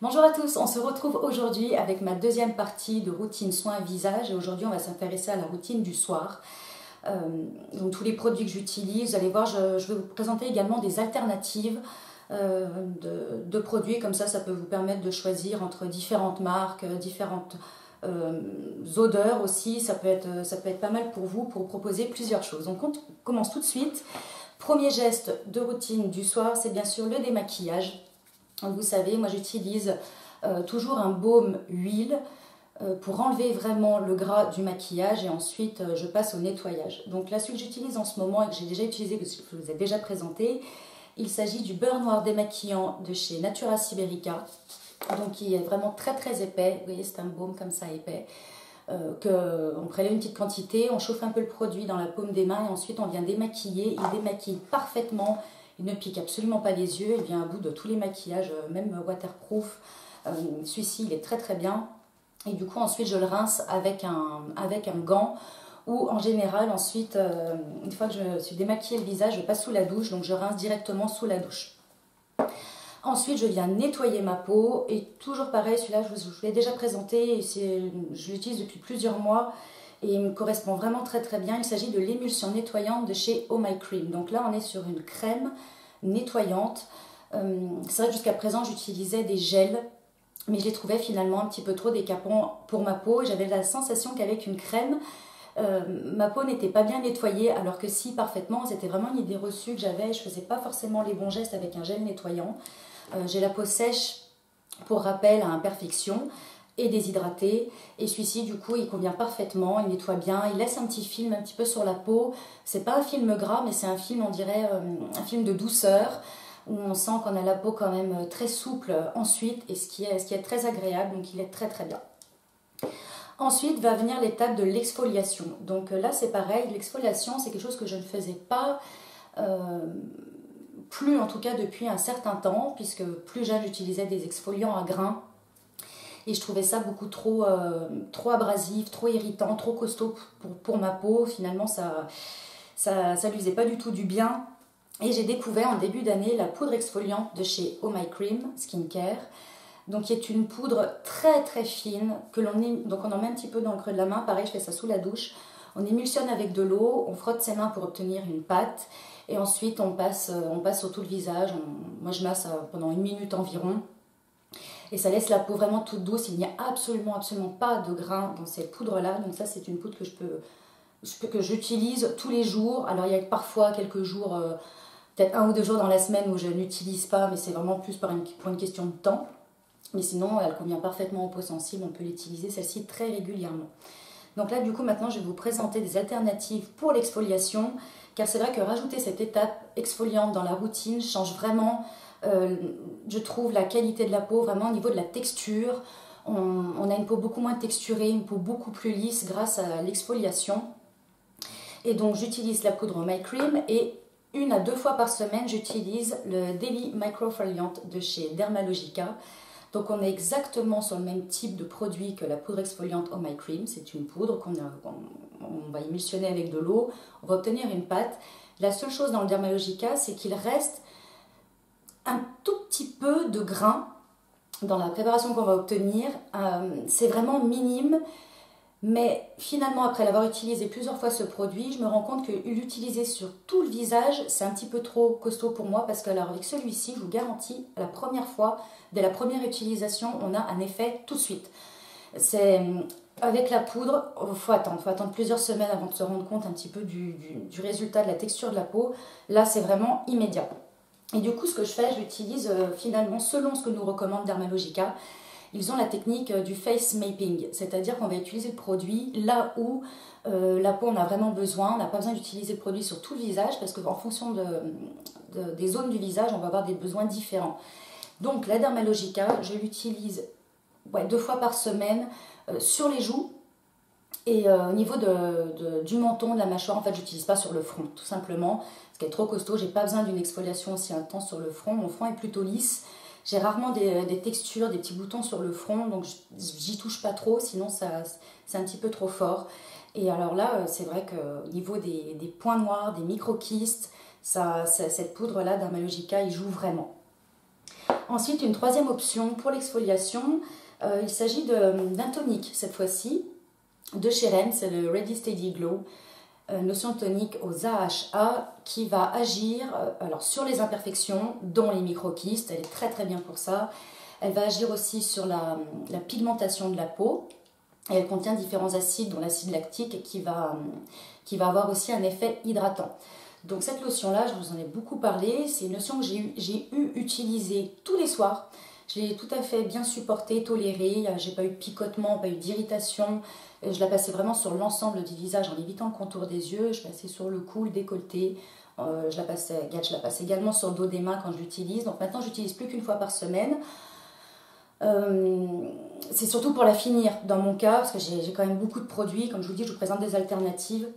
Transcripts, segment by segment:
Bonjour à tous, on se retrouve aujourd'hui avec ma deuxième partie de routine soins visage et aujourd'hui on va s'intéresser à la routine du soir. Euh, donc tous les produits que j'utilise, vous allez voir, je, vais vous présenter également des alternatives euh, de, produits, comme ça ça peut vous permettre de choisir entre différentes marques, différentes euh, odeurs aussi, ça peut, être, ça peut être pas mal pour vous pour proposer plusieurs choses. Donc on commence tout de suite. Premier geste de routine du soir, c'est bien sûr le démaquillage. Vous savez, moi j'utilise euh, toujours un baume huile euh, pour enlever vraiment le gras du maquillage et ensuite euh, je passe au nettoyage. Donc là, celui que j'utilise en ce moment et que j'ai déjà utilisé, que je vous ai déjà présenté, il s'agit du beurre noir démaquillant de chez Natura Siberica. Donc qui est vraiment très très épais. Vous voyez, c'est un baume comme ça épais. on prélève une petite quantité, on chauffe un peu le produit dans la paume des mains et ensuite on vient démaquiller. Il démaquille parfaitement il ne pique absolument pas les yeux, il vient à bout de tous les maquillages, euh, même waterproof. Euh, celui-ci, il est très très bien. Et du coup, ensuite, je le rince avec un, avec un gant ou en général, ensuite, euh, une fois que je suis démaquillé le visage, je passe sous la douche, donc je rince directement sous la douche. Ensuite, je viens nettoyer ma peau et toujours pareil, celui-là, je vous, l'ai déjà présenté, je l'utilise depuis plusieurs mois et il me correspond vraiment très très bien. Il s'agit de l'émulsion nettoyante de chez Oh My Cream. Donc là, on est sur une crème nettoyante. Euh, c'est vrai que jusqu'à présent, j'utilisais des gels, mais je les trouvais finalement un petit peu trop décapants pour ma peau. J'avais la sensation qu'avec une crème, euh, ma peau n'était pas bien nettoyée, alors que si parfaitement, c'était vraiment une idée reçue que j'avais. Je faisais pas forcément les bons gestes avec un gel nettoyant. Euh, j'ai la peau sèche, pour rappel, à imperfection déshydraté. Et celui-ci, du coup, il convient parfaitement, il nettoie bien, il laisse un petit film un petit peu sur la peau. C'est pas un film gras, mais c'est un film, on dirait, euh, un film de douceur, où on sent qu'on a la peau quand même euh, très souple ensuite, et ce qui est, ce qui est très agréable, donc il est très très bien. Ensuite va venir l'étape de l'exfoliation. Donc euh, là, c'est pareil, l'exfoliation, c'est quelque chose que je ne faisais pas. plus en tout cas depuis un certain temps, puisque plus jeune j'utilisais des exfoliants à grains et je trouvais ça beaucoup trop, euh, trop abrasif, trop irritant, trop costaud pour, pour ma peau. Finalement, ça ça, ça lui faisait pas du tout du bien. Et j'ai découvert en début d'année la poudre exfoliante de chez Oh My Cream Skincare. Donc qui est une poudre très très fine que l'on donc on en met un petit peu dans le creux de la main. Pareil, je fais ça sous la douche. On émulsionne avec de l'eau, on frotte ses mains pour obtenir une pâte et ensuite on passe, on passe sur tout le visage. moi je masse pendant une minute environ et ça laisse la peau vraiment toute douce. Il n'y a absolument, absolument pas de grains dans cette poudre-là. Donc ça, c'est une poudre que je peux, que j'utilise tous les jours. Alors il y a parfois quelques jours, euh, peut-être un ou deux jours dans la semaine où je n'utilise pas, mais c'est vraiment plus pour une, pour une question de temps. Mais sinon, elle convient parfaitement aux peaux sensibles. On peut l'utiliser celle-ci très régulièrement. Donc là, du coup, maintenant, je vais vous présenter des alternatives pour l'exfoliation, car c'est vrai que rajouter cette étape exfoliante dans la routine change vraiment euh, je trouve la qualité de la peau vraiment au niveau de la texture. On, a une peau beaucoup moins texturée, une peau beaucoup plus lisse grâce à l'exfoliation. Et donc j'utilise la poudre My Cream et une à deux fois par semaine j'utilise le Daily Microfoliant de chez Dermalogica. Donc on est exactement sur le même type de produit que la poudre exfoliante Oh My Cream. C'est une poudre qu'on on va émulsionner avec de l'eau, on va obtenir une pâte. La seule chose dans le Dermalogica, c'est qu'il reste un tout petit peu de grain dans la préparation qu'on va obtenir. Euh, c'est vraiment minime, mais finalement, après l'avoir utilisé plusieurs fois ce produit, je me rends compte que l'utiliser sur tout le visage, c'est un petit peu trop costaud pour moi parce que alors avec celui-ci, je vous garantis, la première fois, dès la première utilisation, on a un effet tout de suite. C'est avec la poudre, il faut attendre, faut attendre plusieurs semaines avant de se rendre compte un petit peu du résultat de la texture de la peau. Là, c'est vraiment immédiat. Et du coup, ce que je fais, j'utilise euh, finalement, selon ce que nous recommande Dermalogica, ils ont la technique euh, du face mapping, c'est-à-dire qu'on va utiliser le produit là où euh, la peau en a vraiment besoin. On n'a pas besoin d'utiliser le produit sur tout le visage parce qu'en fonction de, des zones du visage, on va avoir des besoins différents. Donc la Dermalogica, je l'utilise deux fois par semaine sur les joues et au niveau du menton, de la mâchoire, en fait, j'utilise pas sur le front, tout simplement qui est trop costaud. J'ai pas besoin d'une exfoliation aussi intense sur le front. Mon front est plutôt lisse. J'ai rarement des, textures, des petits boutons sur le front, donc j'y touche pas trop, sinon c'est un petit peu trop fort. Et alors là, euh, c'est vrai qu'au niveau des, points noirs, des micro-kystes, cette poudre-là d'Armalogica, il joue vraiment. Ensuite, une troisième option pour l'exfoliation, euh, il s'agit d'un tonique cette fois-ci, de chez Rennes, c'est le Ready Steady Glow. Euh, notion tonique aux AHA qui va agir euh, alors sur les imperfections, dont les microquistes, elle est très très bien pour ça. Elle va agir aussi sur la, pigmentation de la peau. Et elle contient différents acides, dont l'acide lactique, qui va, qui va avoir aussi un effet hydratant. Donc cette lotion-là, je vous en ai beaucoup parlé, c'est une lotion que j'ai eu utilisée tous les soirs. Je l'ai tout à fait bien supportée, tolérée, j'ai pas eu de picotement, pas eu d'irritation. Je la passais vraiment sur l'ensemble du visage en évitant le contour des yeux. Je passais sur le cou, le décolleté. Euh, je, la passais, je la passe également sur le dos des mains quand je l'utilise. Donc maintenant, j'utilise plus qu'une fois par semaine. Euh, c'est surtout pour la finir dans mon cas, parce que j'ai quand même beaucoup de produits. Comme je vous dis, je vous présente des alternatives.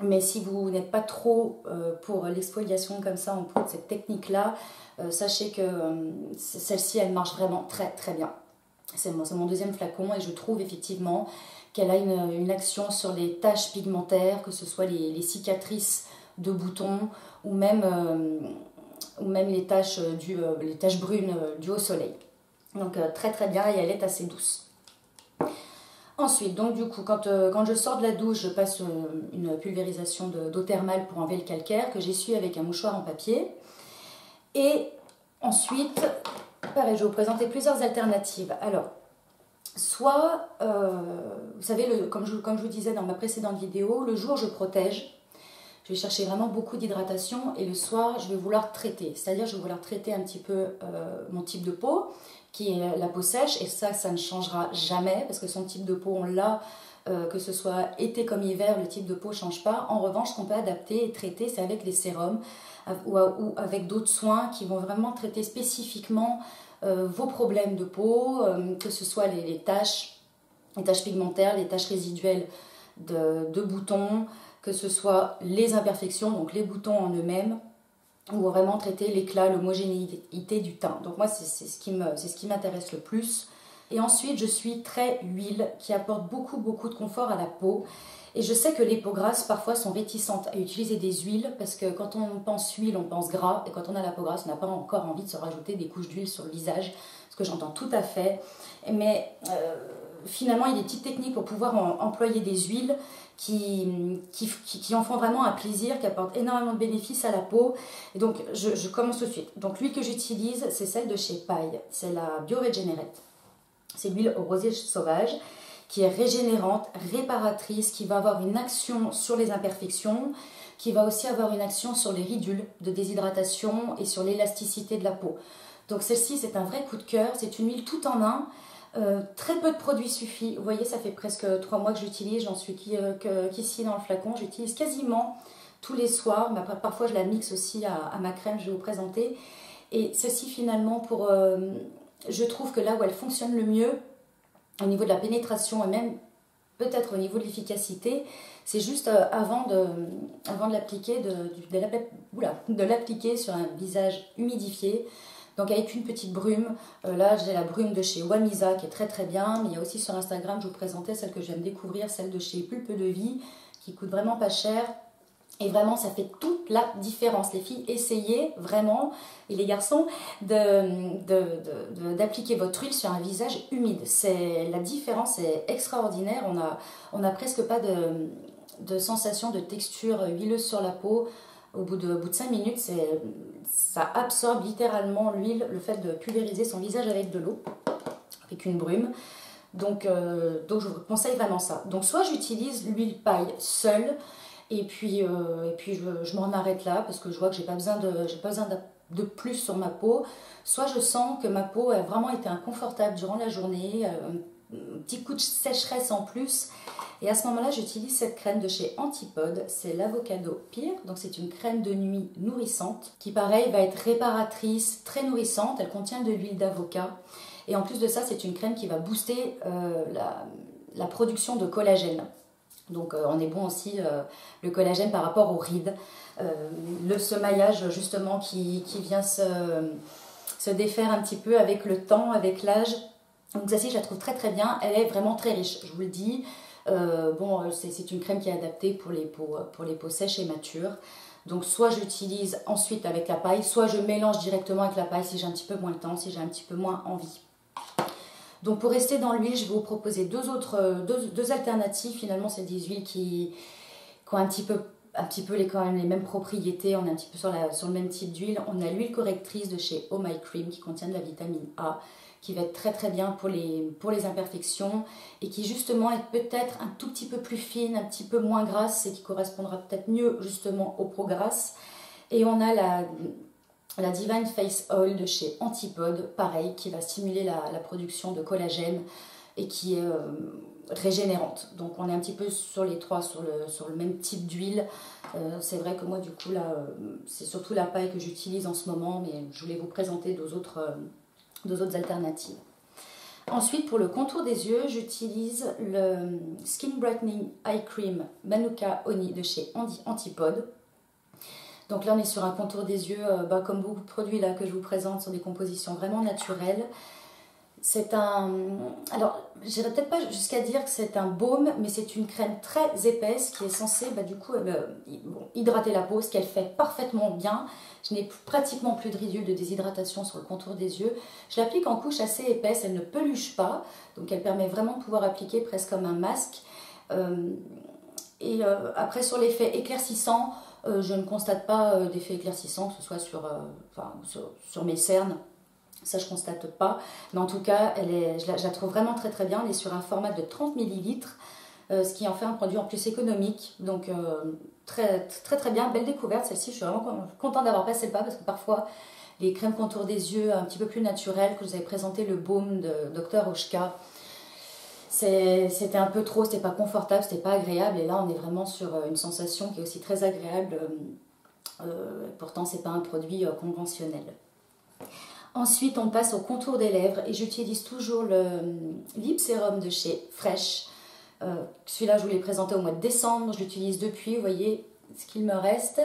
Mais si vous n'êtes pas trop euh, pour l'exfoliation comme ça en poudre, cette technique-là, euh, sachez que celle-ci, elle marche vraiment très très bien. C'est mon, deuxième flacon et je trouve effectivement qu'elle a une, action sur les taches pigmentaires, que ce soit les, cicatrices de boutons ou même, ou même les, taches du, les taches brunes du haut soleil. Donc euh, très très bien et elle est assez douce. Ensuite, donc du coup, quand, euh, quand je sors de la douche, je passe euh, une pulvérisation d'eau thermale pour enlever le calcaire que j'essuie avec un mouchoir en papier. Et ensuite, pareil, je vais vous présenter plusieurs alternatives. Alors, soit, vous savez, le, comme, je, comme je vous disais dans ma précédente vidéo, le jour je protège, je vais chercher vraiment beaucoup d'hydratation et le soir, je vais vouloir traiter. C'est-à-dire, je vais vouloir traiter un petit peu mon type de peau qui est la peau sèche, et ça, ça ne changera jamais, parce que son type de peau, on l'a, euh, que ce soit été comme hiver, le type de peau ne change pas. En revanche, ce qu'on peut adapter et traiter, c'est avec les sérums ou, avec d'autres soins qui vont vraiment traiter spécifiquement euh, vos problèmes de peau, euh, que ce soit les, taches, les taches pigmentaires, les taches résiduelles de, de boutons, que ce soit les imperfections, donc les boutons en eux-mêmes, ou vraiment traiter l'éclat, l'homogénéité du teint. Donc moi, c'est ce qui m'intéresse le plus. Et ensuite, je suis très huile qui apporte beaucoup, beaucoup de confort à la peau. Et je sais que les peaux grasses, parfois, sont réticentes à utiliser des huiles parce que quand on pense huile, on pense gras. Et quand on a la peau grasse, on n'a pas encore envie de se rajouter des couches d'huile sur le visage. Ce que j'entends tout à fait. Mais euh, finalement, il y a des petites techniques pour pouvoir employer des huiles qui, qui, en font vraiment un plaisir, qui apportent énormément de bénéfices à la peau. Et donc, je, commence tout de suite. Donc, l'huile que j'utilise, c'est celle de chez Paille. C'est la BioRegenerate. C'est l'huile au rosier sauvage qui est régénérante, réparatrice, qui va avoir une action sur les imperfections, qui va aussi avoir une action sur les ridules de déshydratation et sur l'élasticité de la peau. Donc celle-ci, c'est un vrai coup de cœur. C'est une huile tout en un euh, très peu de produits suffit. Vous voyez, ça fait presque trois mois que j'utilise. J'en suis euh, qu'ici dans le flacon. J'utilise quasiment tous les soirs. Mais parfois, je la mixe aussi à, ma crème. Je vais vous présenter. Et ceci, finalement, pour, euh, je trouve que là où elle fonctionne le mieux, au niveau de la pénétration et même peut-être au niveau de l'efficacité, c'est juste avant de, l'appliquer, de l'appliquer sur un visage humidifié. Donc avec une petite brume, euh, là j'ai la brume de chez Wamisa qui est très très bien, mais il y a aussi sur Instagram, je vous présentais celle que j'aime découvrir, celle de chez Pulpe de Vie, qui coûte vraiment pas cher. Et vraiment, ça fait toute la différence. Les filles, essayez vraiment, et les garçons, d'appliquer votre huile sur un visage humide. La différence est extraordinaire. On n'a presque pas de, de sensation de texture huileuse sur la peau au bout de, bout de 5 minutes, ça absorbe littéralement l'huile, le fait de pulvériser son visage avec de l'eau, avec une brume. Donc, euh, donc je vous conseille vraiment ça. Donc soit j'utilise l'huile paille seule, et puis, euh, je, m'en arrête là, parce que je vois que j'ai pas besoin de, pas besoin de, plus sur ma peau. Soit je sens que ma peau a vraiment été inconfortable durant la journée, euh, petit coup de sécheresse en plus, et à ce moment-là, j'utilise cette crème de chez Antipode, c'est l'Avocado Pire. Donc c'est une crème de nuit nourrissante qui pareil va être réparatrice, très nourrissante. Elle contient de l'huile d'avocat. Et en plus de ça, c'est une crème qui va booster euh, la, production de collagène. Donc euh, on est bon aussi euh, le collagène par rapport aux rides. le semaillage justement qui, vient se, se défaire un petit peu avec le temps, avec l'âge. Donc celle-ci, je la trouve très très bien. Elle est vraiment très riche, je vous le dis. Euh, bon, c'est une crème qui est adaptée pour les peaux, pour les peaux sèches et matures. Donc soit j'utilise ensuite avec la paille, soit je mélange directement avec la paille si j'ai un petit peu moins de temps, si j'ai un petit peu moins envie. Donc pour rester dans l'huile, je vais vous proposer deux autres deux, alternatives. Finalement, c'est des huiles qui, ont un petit peu un petit peu les, quand même les mêmes propriétés, on est un petit peu sur, sur le même type d'huile. On a l'huile correctrice de chez Oh My Cream qui contient de la vitamine A, qui va être très très bien pour les, pour les imperfections et qui justement est peut-être un tout petit peu plus fine, un petit peu moins grasse et qui correspondra peut-être mieux justement aux pro grasses. Et on a la, la Divine Face Oil de chez Antipode, pareil, qui va stimuler la, la production de collagène et qui est euh, régénérante. Donc on est un petit peu sur les trois, sur le, sur le même type d'huile. Euh, c'est vrai que moi du coup là, euh, c'est surtout la paille que j'utilise en ce moment, mais je voulais vous présenter deux autres, deux autres alternatives. Ensuite, pour le contour des yeux, j'utilise le Skin Brightening Eye Cream Manuka Oni de chez Antipode. Donc là, on est sur un contour des yeux, bah, comme beaucoup de produits là que je vous présente, sur des compositions vraiment naturelles. C'est un. Alors, j'irai peut-être pas jusqu'à dire que c'est un baume, mais c'est une crème très épaisse qui est censée, bah, du coup, euh, hydrater la peau, ce qu'elle fait parfaitement bien. Je n'ai pratiquement plus de ridules de déshydratation sur le contour des yeux. Je l'applique en couche assez épaisse, elle ne peluche pas, donc elle permet vraiment de pouvoir appliquer presque comme un masque. Euh, et euh, après, sur l'effet éclaircissant, je ne constate pas d'effet éclaircissant, que ce soit sur, sur mes cernes ça, je constate pas. Mais en tout cas, elle est, je, la, trouve vraiment très très bien. Elle est sur un format de 30 ml, euh, ce qui en fait un produit en plus économique. Donc, euh, très, très très bien. Belle découverte celle-ci. Je suis vraiment contente d'avoir passé le pas parce que parfois, les crèmes contour des yeux un petit peu plus naturelles, que vous avez présenté le baume de Dr. Oshka, c'était un peu trop, c'était pas confortable, c'était pas agréable. Et là, on est vraiment sur euh, une sensation qui est aussi très agréable. Euh, pourtant, c'est pas un produit conventionnel. Ensuite, on passe au contour des lèvres et j'utilise toujours le euh, Lip Serum de chez Fresh. Euh, celui-là, je vous l'ai présenté au mois de décembre. Je l'utilise depuis. Vous voyez ce qu'il me reste.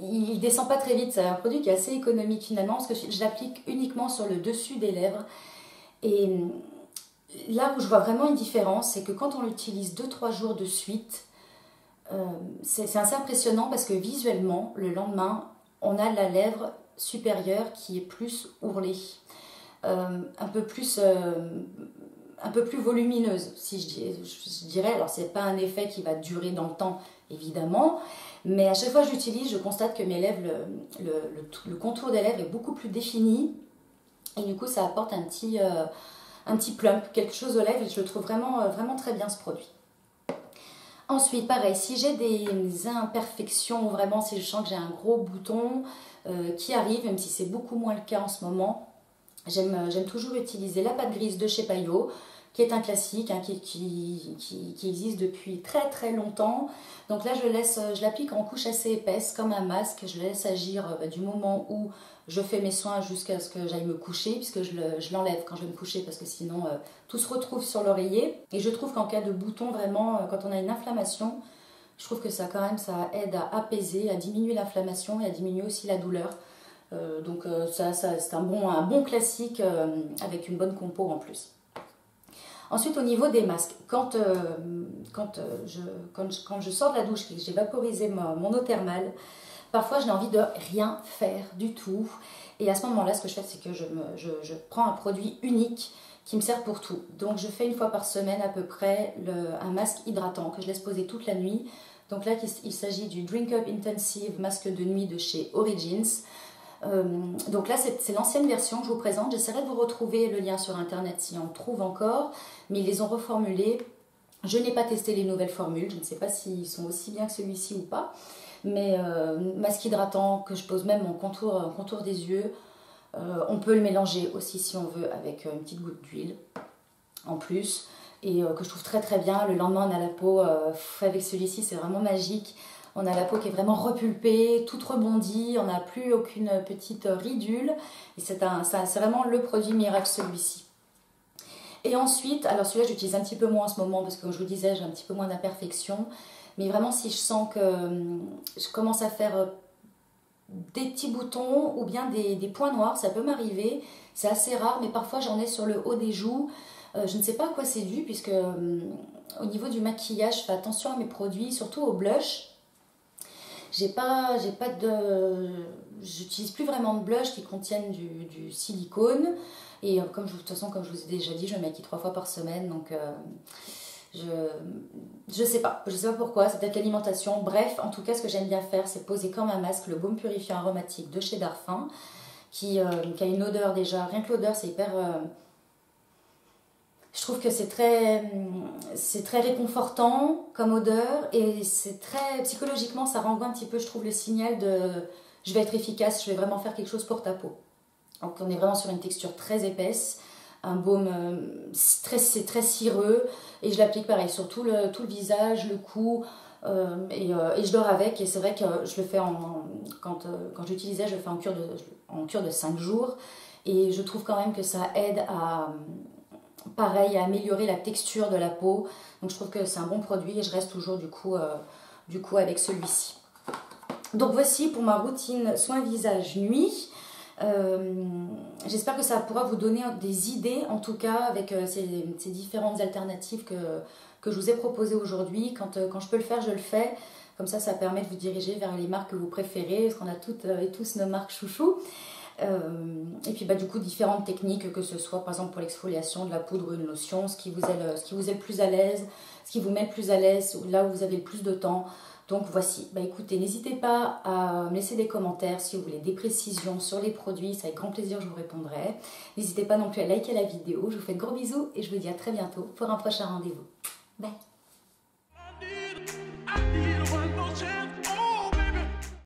Il descend pas très vite. C'est un produit qui est assez économique finalement parce que je l'applique uniquement sur le dessus des lèvres. Et euh, là où je vois vraiment une différence, c'est que quand on l'utilise 2-3 jours de suite, c'est assez impressionnant parce que visuellement, le lendemain, on a la lèvre supérieure qui est plus ourlée, euh, un peu plus euh, un peu plus volumineuse, si je, dirais. Alors, c'est pas un effet qui va durer dans le temps, évidemment, mais à chaque fois que j'utilise, je constate que mes lèvres, le, contour des lèvres est beaucoup plus défini, et du coup, ça apporte un petit, euh, plump, quelque chose aux lèvres, et je trouve vraiment, vraiment très bien ce produit. Ensuite, pareil, si j'ai des imperfections, vraiment, si je sens que j'ai un gros bouton, qui arrive, même si c'est beaucoup moins le cas en ce moment. J'aime toujours utiliser la pâte grise de chez Payot, qui est un classique, hein, qui, existe depuis très très longtemps. Donc là, je laisse, je l'applique en couche assez épaisse, comme un masque. Je laisse agir euh, bah, du moment où je fais mes soins jusqu'à ce que j'aille me coucher, puisque je l'enlève quand je vais me coucher, parce que sinon euh, tout se retrouve sur l'oreiller. Et je trouve qu'en cas de bouton, vraiment, quand on a une inflammation, je trouve que ça quand même ça aide à apaiser, à diminuer l'inflammation et à diminuer aussi la douleur. Euh, donc euh, ça, c'est un bon, un bon classique euh, avec une bonne compo en plus. Ensuite au niveau des masques, quand, quand, je, quand, je, quand, je, sors de la douche et que j'ai vaporisé mon, eau thermale, parfois je n'ai envie de rien faire du tout. Et à ce moment-là, ce que je fais, c'est que je, prends un produit unique qui me sert pour tout. Donc je fais une fois par semaine à peu près un masque hydratant que je laisse poser toute la nuit. Donc là, il s'agit du Drink Up Intensive masque de nuit de chez Origins. Euh, donc là, c'est l'ancienne version que je vous présente. J'essaierai de vous retrouver le lien sur Internet si on trouve encore, mais ils les ont reformulés. Je n'ai pas testé les nouvelles formules, je ne sais pas s'ils sont aussi bien que celui-ci ou pas. Mais euh, masque hydratant que je pose même en contour, des yeux, euh, on peut le mélanger aussi si on veut avec euh, une petite goutte d'huile en plus et que je trouve très très bien. Le lendemain on a la peau, avec celui-ci c'est vraiment magique. On a la peau qui est vraiment repulpée, toute rebondie, on n'a plus aucune petite ridule. Et c'est vraiment le produit miracle celui-ci. Et ensuite, alors celui-là j'utilise un petit peu moins en ce moment parce que comme je vous disais j'ai un petit peu moins d'imperfection. Mais vraiment si je sens que je commence à faire des petits boutons ou bien des, points noirs, ça peut m'arriver. C'est assez rare, mais parfois j'en ai sur le haut des joues. Euh, je ne sais pas à quoi c'est dû, puisque euh, au niveau du maquillage, je fais attention à mes produits, surtout au blush. J'ai pas, j'ai pas de, j'utilise plus vraiment de blush qui contiennent du silicone. Et euh, comme je, de toute façon, comme je vous ai déjà dit, je me maquille trois fois par semaine, donc euh, je, je sais pas, je sais pas pourquoi, c'est peut-être l'alimentation. Bref, en tout cas, ce que j'aime bien faire, c'est poser comme un masque le baume purifiant aromatique de chez Darphin, qui, euh, qui a une odeur déjà, rien que l'odeur, c'est hyper je trouve que c'est très, c'est très réconfortant comme odeur et c'est très psychologiquement ça renvoie un petit peu, je trouve, le signal de je vais être efficace, je vais vraiment faire quelque chose pour ta peau. Donc on est vraiment sur une texture très épaisse, un baume euh, très, très cireux et je l'applique pareil sur tout le, visage, le cou. Euh, et, euh, et, je dors avec et c'est vrai que je le fais en, quand, quand j'utilisais je le fais en cure de, en cure de 5 jours et je trouve quand même que ça aide à, pareil, à améliorer la texture de la peau. Donc je trouve que c'est un bon produit et je reste toujours du coup, du coup avec celui-ci. Donc voici pour ma routine soin visage nuit. Euh, j'espère que ça pourra vous donner des idées, en tout cas avec euh, ces, différentes alternatives que, que je vous ai proposées aujourd'hui. Quand, quand je peux le faire, je le fais. Comme ça, ça permet de vous diriger vers les marques que vous préférez, parce qu'on a toutes et tous nos marques chouchou. Euh, et puis bah, du coup différentes techniques, que ce soit par exemple pour l'exfoliation, de la poudre ou une lotion, ce qui vous est le, ce qui vous est le plus à l'aise, ce qui vous met le plus à l'aise, là où vous avez le plus de temps. Donc voici, bah écoutez, n'hésitez pas à me laisser des commentaires si vous voulez des précisions sur les produits, c'est avec grand plaisir je vous répondrai. N'hésitez pas non plus à liker la vidéo, je vous fais de gros bisous et je vous dis à très bientôt pour un prochain rendez-vous. Bye